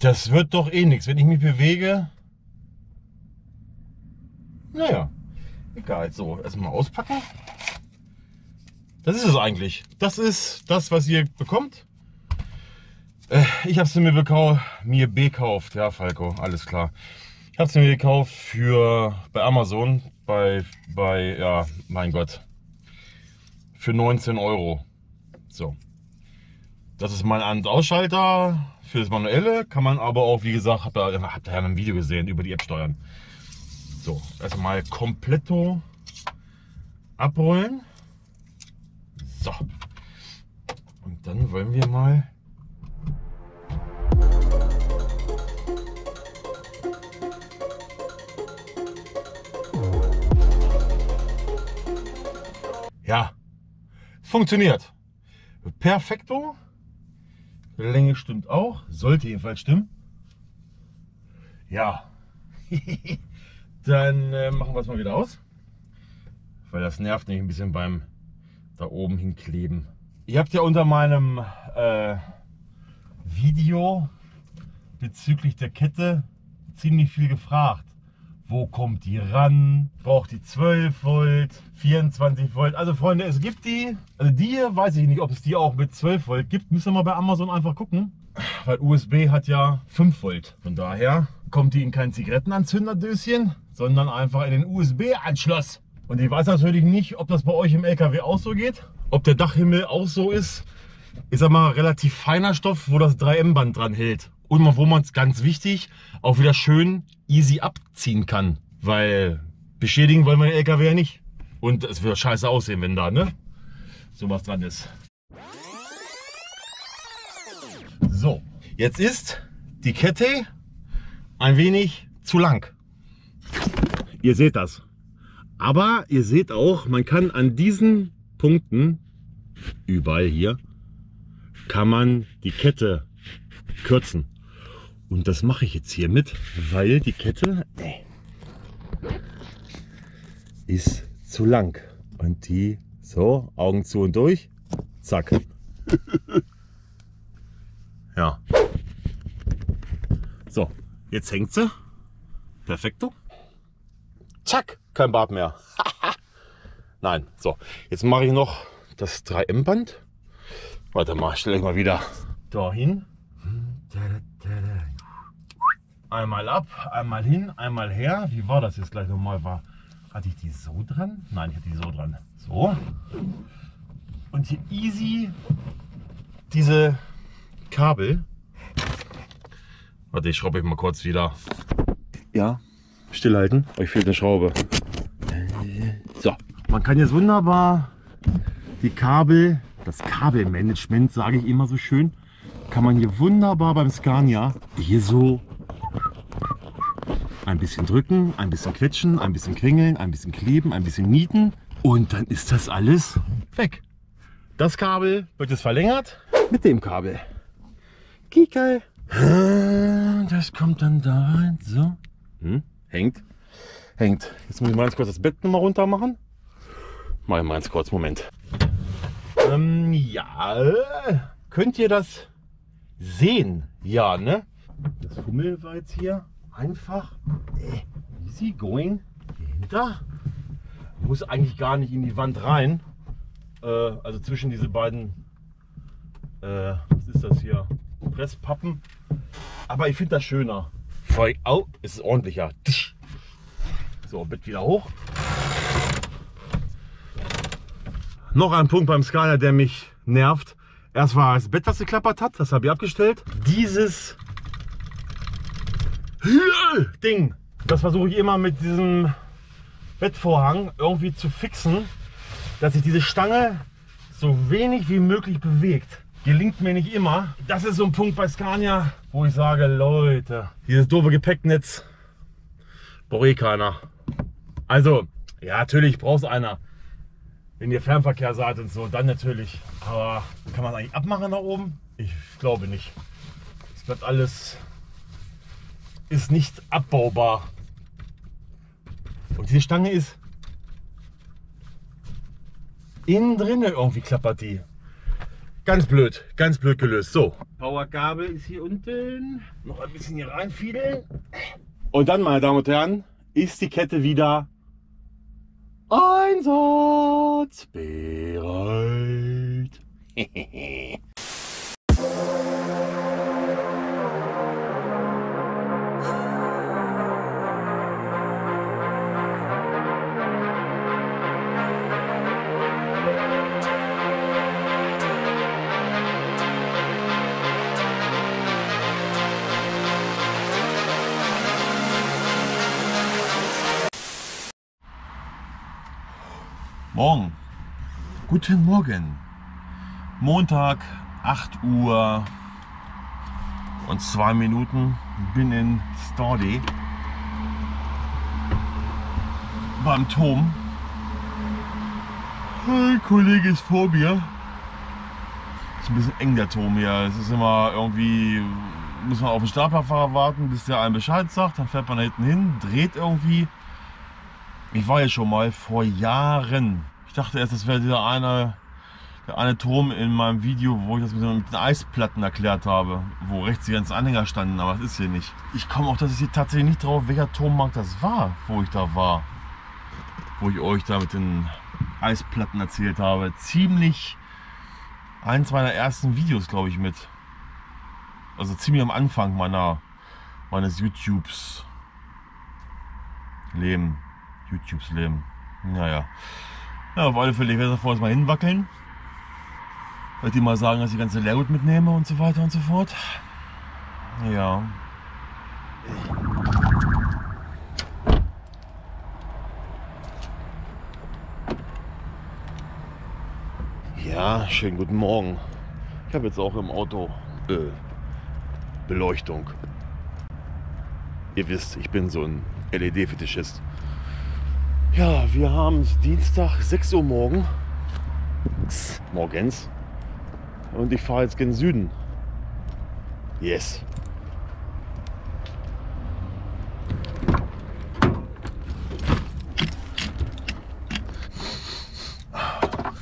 Das wird doch eh nichts, wenn ich mich bewege. Naja, egal. So, erstmal auspacken. Das ist es eigentlich. Das ist das, was ihr bekommt. Äh, ich habe es mir, mir bekauft. Ja, Falco, alles klar. Ich habe es mir gekauft für bei Amazon bei, bei, ja, mein Gott, für 19 Euro. So. Das ist mein An- und Ausschalter für das Manuelle. Kann man aber auch, wie gesagt, habt ihr, habt ihr ja ein Video gesehen, über die App steuern. So, erstmal kompletto abrollen. So. Und dann wollen wir mal Ja, funktioniert. Perfekto. Länge stimmt auch. Sollte jedenfalls stimmen. Ja. Dann äh, machen wir es mal wieder aus. Weil das nervt nämlich ein bisschen beim da oben hinkleben. Ihr habt ja unter meinem äh, Video bezüglich der Kette ziemlich viel gefragt. Wo kommt die ran? Braucht die 12 Volt, 24 Volt? Also Freunde, es gibt die, also die hier weiß ich nicht, ob es die auch mit 12 Volt gibt. Müssen wir mal bei Amazon einfach gucken. Weil USB hat ja 5 Volt. Von daher kommt die in kein Zigarettenanzünderdöschen, sondern einfach in den USB-Anschluss. Und ich weiß natürlich nicht, ob das bei euch im LKW auch so geht. Ob der Dachhimmel auch so ist. Ich sag mal, relativ feiner Stoff, wo das 3M-Band dran hält und wo man es ganz wichtig auch wieder schön easy abziehen kann. Weil beschädigen wollen wir den LKW ja nicht. Und es wird scheiße aussehen, wenn da ne sowas dran ist. So, jetzt ist die Kette ein wenig zu lang. Ihr seht das. Aber ihr seht auch, man kann an diesen Punkten, überall hier, kann man die Kette kürzen. Und das mache ich jetzt hiermit, weil die Kette ist zu lang. Und die, so, Augen zu und durch, zack. ja. So, jetzt hängt sie. Perfekto. Zack, kein Bart mehr. Nein, so, jetzt mache ich noch das 3M-Band. Warte mal, stelle ich mal wieder dahin. Einmal ab, einmal hin, einmal her. Wie war das jetzt gleich nochmal? War, hatte ich die so dran? Nein, ich hatte die so dran. So. Und hier easy diese Kabel. Warte, ich schraube ich mal kurz wieder. Ja, stillhalten. Euch fehlt eine Schraube. So, man kann jetzt wunderbar die Kabel, das Kabelmanagement, sage ich immer so schön, kann man hier wunderbar beim Scania hier so ein bisschen drücken, ein bisschen quetschen, ein bisschen kringeln, ein bisschen kleben, ein bisschen nieten und dann ist das alles weg. Das Kabel wird jetzt verlängert mit dem Kabel. Kikal. Das kommt dann da rein. So. Hm, hängt. Hängt. Jetzt muss ich mal ganz kurz das Bett nochmal runter machen. Mach ich mal ganz kurz. Moment. Ähm, ja. Könnt ihr das sehen? Ja, ne? Das Fummel war jetzt hier einfach äh, easy going hinter. Muss eigentlich gar nicht in die Wand rein. Äh, also zwischen diese beiden, äh, was ist das hier? Presspappen. Aber ich finde das schöner. Voll, au, ist es ordentlicher. So, Bett wieder hoch. Noch ein Punkt beim Scania, der mich nervt. Erst war das Bett, das geklappert hat, das habe ich abgestellt. Dieses Ding, das versuche ich immer mit diesem Bettvorhang irgendwie zu fixen, dass sich diese Stange so wenig wie möglich bewegt. Gelingt mir nicht immer. Das ist so ein Punkt bei Scania, wo ich sage, Leute, dieses doofe Gepäcknetz braucht eh keiner. Also, ja, natürlich braucht es einer. Wenn ihr Fernverkehr seid und so, dann natürlich. Aber kann man eigentlich abmachen da oben? Ich glaube nicht. Es bleibt alles ist nicht abbaubar. Und diese Stange ist innen drin irgendwie klappert die. Ganz blöd, ganz blöd gelöst. So, Powergabel ist hier unten. Noch ein bisschen hier reinfiedeln. Und dann, meine Damen und Herren, ist die Kette wieder einsatzbereit. Guten Morgen. Montag, 8 Uhr und 2 Minuten. Bin in Staudy beim Tom. Ein Kollege ist vor mir. Ist ein bisschen eng der Turm hier. Es ist immer irgendwie, muss man auf den Staplerfahrer warten, bis der einem Bescheid sagt. Dann fährt man da hinten hin, dreht irgendwie. Ich war ja schon mal vor Jahren. Ich dachte erst, das wäre dieser eine, der eine Turm in meinem Video, wo ich das mit, den Eisplatten erklärt habe, wo rechts die ganzen Anhänger standen, aber das ist hier nicht. Ich komme auch das ist hier tatsächlich nicht drauf, welcher Turmmarkt das war, wo ich da war. Wo ich euch da mit den Eisplatten erzählt habe. Ziemlich eins meiner ersten Videos, glaube ich, mit. Also ziemlich am Anfang meiner, meines YouTubes Leben. YouTubes Leben. Naja. Ja, auf alle Fälle, ich werde davor mal hinwackeln. Werde die mal sagen, dass ich ganze Leergut mitnehme und so weiter und so fort. Ja. Ja, schönen guten Morgen. Ich habe jetzt auch im Auto äh, Beleuchtung. Ihr wisst, ich bin so ein LED-Fetischist. Ja, wir haben Dienstag 6 Uhr morgen. Morgens. Und ich fahre jetzt gen Süden. Yes.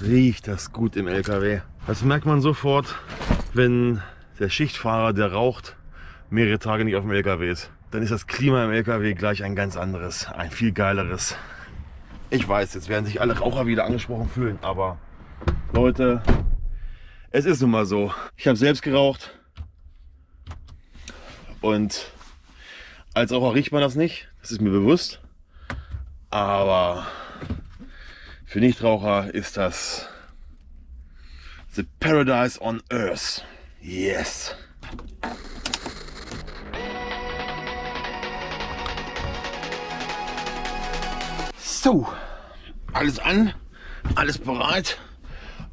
Riecht das gut im LKW. Das merkt man sofort, wenn der Schichtfahrer, der raucht, mehrere Tage nicht auf dem LKW ist. Dann ist das Klima im LKW gleich ein ganz anderes, ein viel geileres. Ich weiß, jetzt werden sich alle Raucher wieder angesprochen fühlen, aber Leute, es ist nun mal so. Ich habe selbst geraucht und als Raucher riecht man das nicht, das ist mir bewusst. Aber für Nichtraucher ist das the paradise on earth. Yes. So, alles an, alles bereit.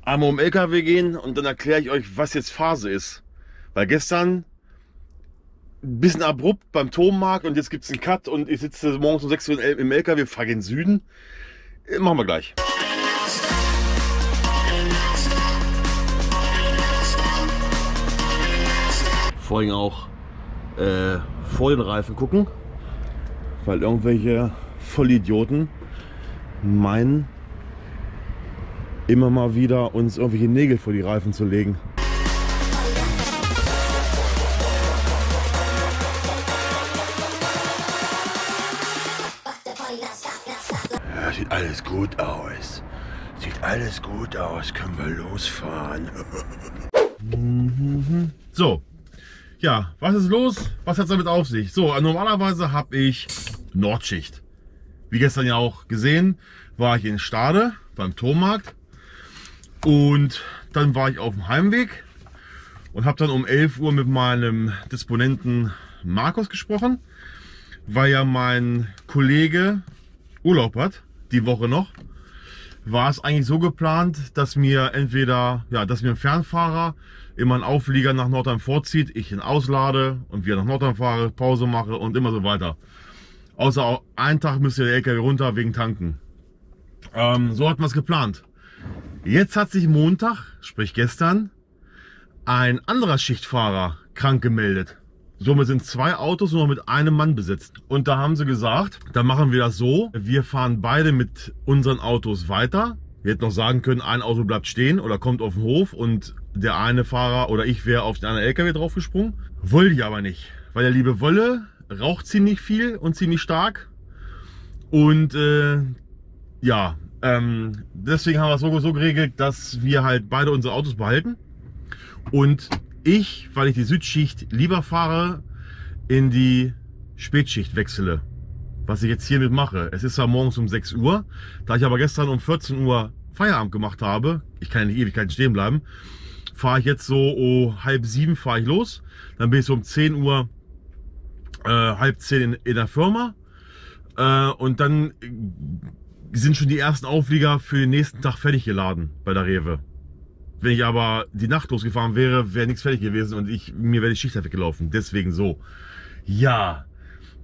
Einmal um LKW gehen und dann erkläre ich euch, was jetzt Phase ist. Weil gestern ein bisschen abrupt beim Turmmarkt und jetzt gibt es einen Cut und ich sitze morgens um 6 Uhr im LKW, fahre in den Süden. Äh, machen wir gleich. Vorhin auch äh, vor den Reifen gucken, weil irgendwelche Vollidioten meinen, immer mal wieder uns irgendwelche Nägel vor die Reifen zu legen. Ja, sieht alles gut aus. Sieht alles gut aus. Können wir losfahren. so. Ja, was ist los? Was hat es damit auf sich? So, normalerweise habe ich Nordschicht. Wie gestern ja auch gesehen, war ich in Stade beim Turmmarkt und dann war ich auf dem Heimweg und habe dann um 11 Uhr mit meinem Disponenten Markus gesprochen, weil ja mein Kollege Urlaub hat, die Woche noch. War es eigentlich so geplant, dass mir entweder, ja, dass mir ein Fernfahrer immer einen Auflieger nach Nordheim vorzieht, ich ihn auslade und wir nach Nordheim fahre, Pause mache und immer so weiter. Außer einen Tag müsste der LKW runter wegen Tanken. Ähm, so hat man es geplant. Jetzt hat sich Montag, sprich gestern, ein anderer Schichtfahrer krank gemeldet. Somit sind zwei Autos nur mit einem Mann besetzt. Und da haben sie gesagt, dann machen wir das so. Wir fahren beide mit unseren Autos weiter. Wir hätten noch sagen können, ein Auto bleibt stehen oder kommt auf den Hof und der eine Fahrer oder ich wäre auf den anderen LKW draufgesprungen. Wollte ich aber nicht, weil der liebe Wolle raucht ziemlich viel und ziemlich stark. Und äh, ja, ähm, deswegen haben wir es so, so geregelt, dass wir halt beide unsere Autos behalten. Und ich, weil ich die Südschicht lieber fahre, in die Spätschicht wechsle. Was ich jetzt hiermit mache. Es ist zwar morgens um 6 Uhr, da ich aber gestern um 14 Uhr Feierabend gemacht habe, ich kann nicht Ewigkeiten stehen bleiben, fahre ich jetzt so oh, halb sieben fahre ich los. Dann bin ich so um 10 Uhr, äh, halb zehn in, in der Firma. Äh, und dann sind schon die ersten Auflieger für den nächsten Tag fertig geladen bei der Rewe. Wenn ich aber die Nacht losgefahren wäre, wäre nichts fertig gewesen und ich, mir wäre die Schicht weggelaufen. Deswegen so. Ja.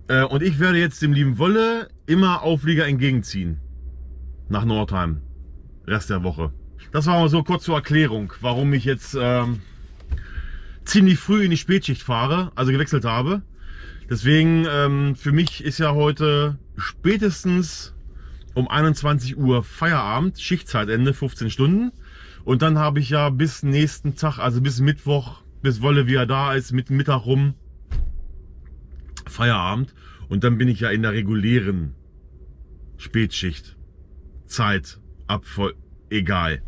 Äh, und ich werde jetzt dem lieben Wolle immer Auflieger entgegenziehen. Nach Nordheim. Rest der Woche. Das war mal so kurz zur Erklärung, warum ich jetzt ähm, ziemlich früh in die Spätschicht fahre, also gewechselt habe. Deswegen, ähm, für mich ist ja heute spätestens um 21 Uhr Feierabend, Schichtzeitende, 15 Stunden. Und dann habe ich ja bis nächsten Tag, also bis Mittwoch, bis Wolle wieder da ist, mit Mittag rum, Feierabend. Und dann bin ich ja in der regulären Spätschicht. Zeit, Abvoll, egal.